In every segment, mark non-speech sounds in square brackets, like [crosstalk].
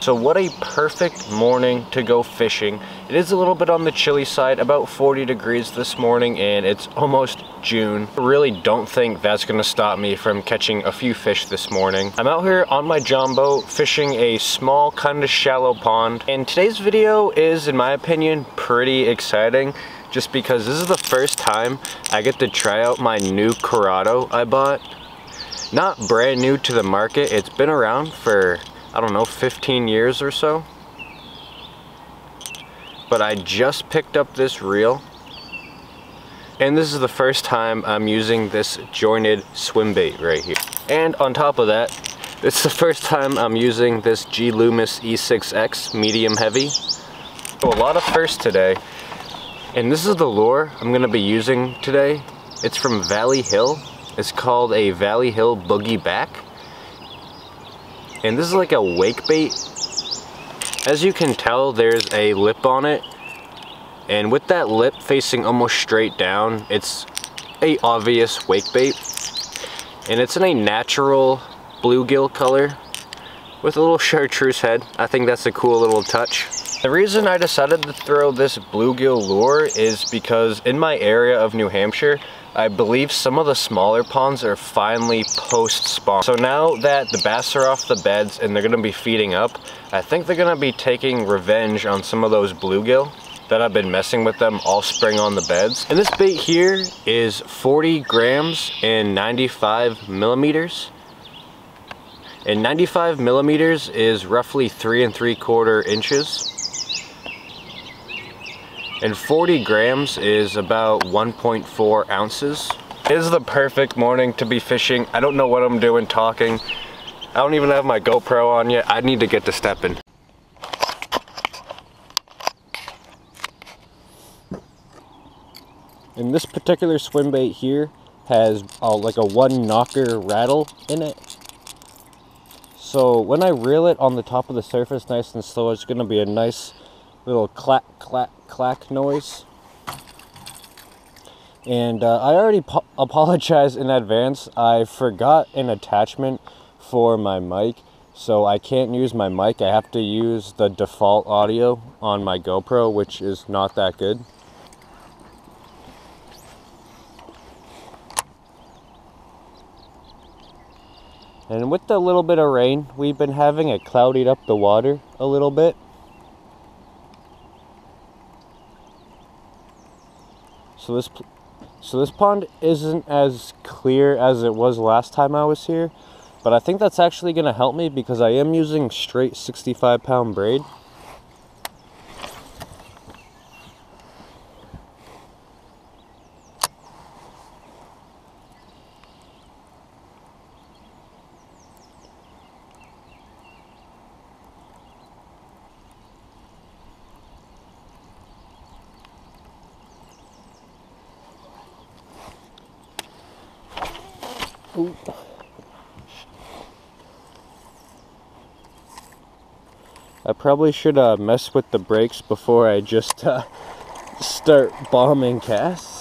So what a perfect morning to go fishing. It is a little bit on the chilly side, about 40 degrees this morning and it's almost June. I really don't think that's gonna stop me from catching a few fish this morning. I'm out here on my jumbo fishing a small kind of shallow pond and today's video is in my opinion pretty exciting just because this is the first time I get to try out my new Curado I bought. Not brand new to the market, it's been around for I don't know, 15 years or so. But I just picked up this reel. And this is the first time I'm using this jointed swim bait right here. And on top of that, it's the first time I'm using this G Loomis E6X medium heavy. So a lot of firsts today. And this is the lure I'm gonna be using today. It's from Valleyhill. It's called a Valleyhill Boogie Back. And this is like a wake bait. As you can tell, there's a lip on it. And with that lip facing almost straight down, it's a obvious wake bait. And it's in a natural bluegill color with a little chartreuse head. I think that's a cool little touch. The reason I decided to throw this bluegill lure is because in my area of New Hampshire, I believe some of the smaller ponds are finally post-spawn. So now that the bass are off the beds and they're gonna be feeding up, I think they're gonna be taking revenge on some of those bluegill that I've been messing with them all spring on the beds. And this bait here is 40 grams and 95 millimeters. And 95 millimeters is roughly three and three quarter inches and 40 grams is about 1.4 ounces. It is the perfect morning to be fishing. I don't know what I'm doing talking. I don't even have my GoPro on yet. I need to get to stepping. And this particular swim bait here has uh, like a one knocker rattle in it. So when I reel it on the top of the surface nice and slow, it's gonna be a nice little clack, clack, clack noise. And uh, I already [laughs] apologize in advance. I forgot an attachment for my mic, so I can't use my mic. I have to use the default audio on my GoPro, which is not that good. And with the little bit of rain we've been having, it clouded up the water a little bit. So this so this pond isn't as clear as it was last time I was here, but I think that's actually going to help me because I am using straight 65 pound braid. I probably should uh, mess with the brakes before I just uh, start bombing casts.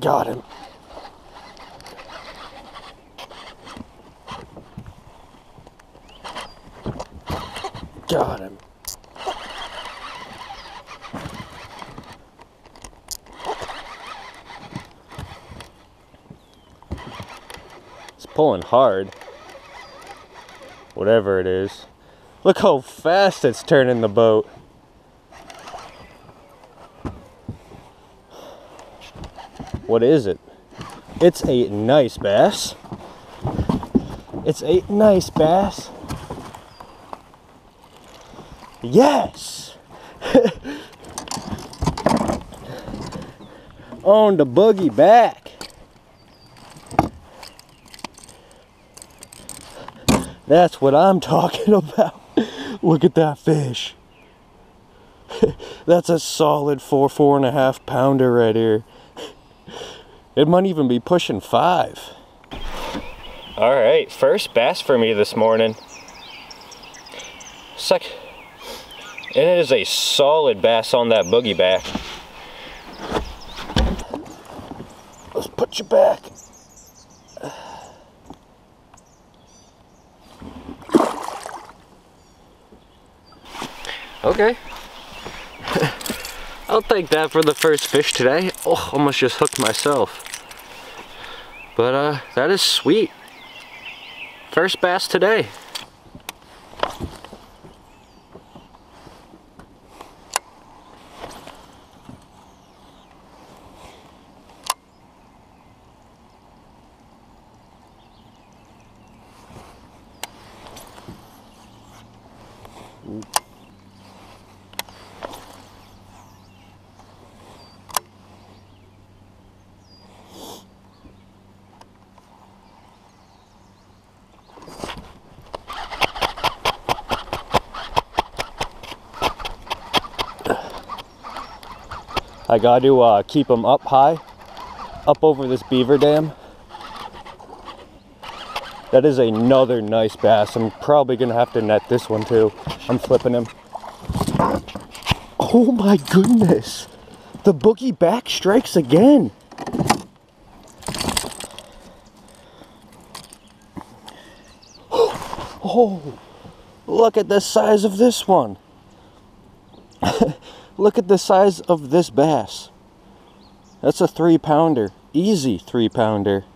Got him. Got him. It's pulling hard. Whatever it is. Look how fast it's turning the boat. What is it? It's a nice bass. It's a nice bass. Yes! [laughs] On the boogie back. That's what I'm talking [laughs] about. Look at that fish. [laughs] That's a solid four, four and a half pounder right here. It might even be pushing five. All right, first bass for me this morning. Sec and it is a solid bass on that boogie back. Let's put you back. Okay. [laughs] I'll take that for the first fish today. Oh, almost just hooked myself. But uh, that is sweet. First bass today. I got to uh, keep them up high, up over this beaver dam. That is another nice bass. I'm probably gonna have to net this one too. I'm flipping him. Oh my goodness. The boogie back strikes again. [gasps] Oh, look at the size of this one. [laughs] Look at the size of this bass. That's a three pounder. Easy three pounder.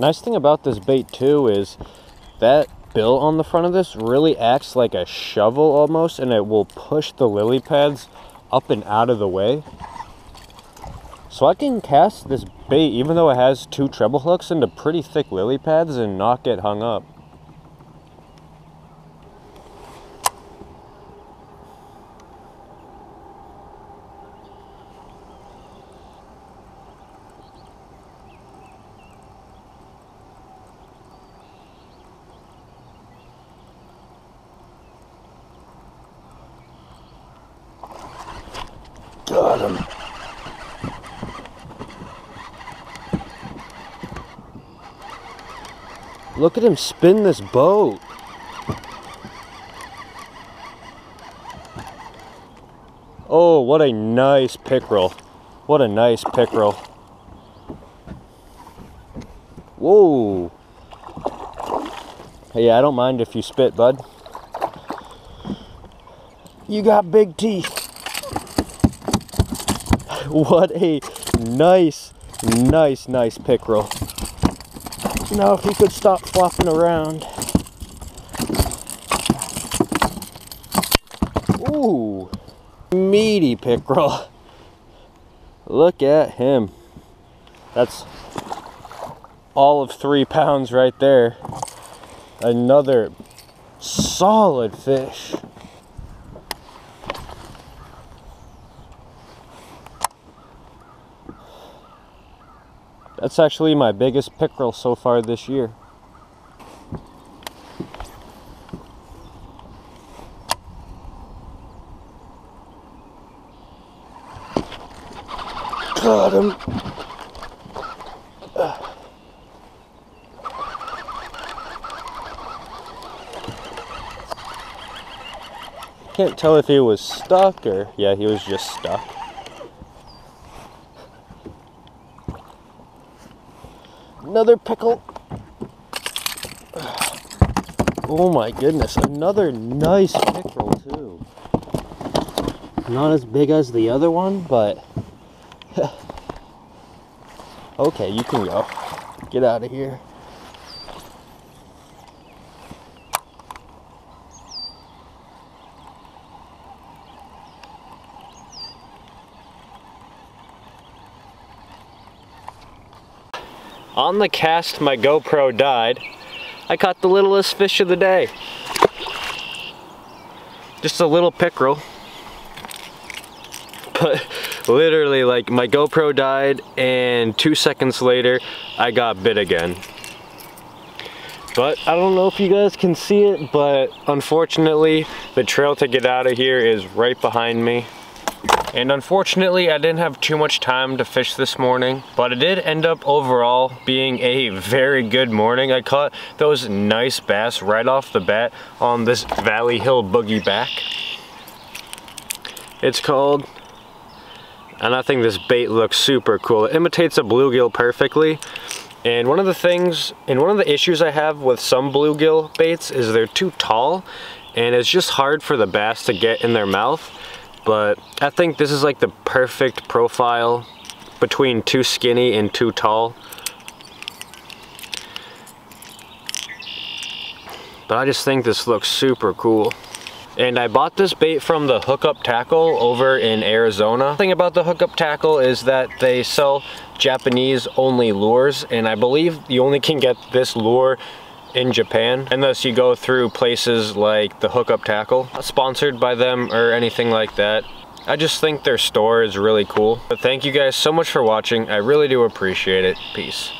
Nice thing about this bait too is that bill on the front of this really acts like a shovel almost and it will push the lily pads up and out of the way. So I can cast this bait even though it has two treble hooks into pretty thick lily pads and not get hung up. Look at him spin this boat. Oh, what a nice pickerel. What a nice pickerel. Whoa. Hey, I don't mind if you spit, bud. You got big teeth. [laughs] what a nice, nice, nice pickerel. Now if he could stop flopping around. Ooh, meaty pickerel. Look at him. That's all of three pounds right there. Another solid fish. That's actually my biggest pickerel so far this year. Got him. Can't tell if he was stuck or, yeah, he was just stuck. Another pickle. Oh my goodness, another nice pickerel too. Not as big as the other one, but [laughs] okay, you can go. Get out of here. On the cast, my GoPro died. I caught the littlest fish of the day. Just a little pickerel. But [laughs] literally, like, my GoPro died, and two seconds later, I got bit again. But I don't know if you guys can see it, but unfortunately, the trail to get out of here is right behind me. And unfortunately, I didn't have too much time to fish this morning, but it did end up overall being a very good morning. I caught those nice bass right off the bat on this Valleyhill Boogie Back. It's called, and I think this bait looks super cool. It imitates a bluegill perfectly. And one of the things, and one of the issues I have with some bluegill baits is they're too tall and it's just hard for the bass to get in their mouth but I think this is like the perfect profile between too skinny and too tall. But I just think this looks super cool. And I bought this bait from the Hookup Tackle over in Arizona. The thing about the Hookup Tackle is that they sell Japanese only lures and I believe you only can get this lure in Japan unless you go through places like the Hookup Tackle. Sponsored by them or anything like that. I just think their store is really cool. But thank you guys so much for watching. I really do appreciate it. Peace.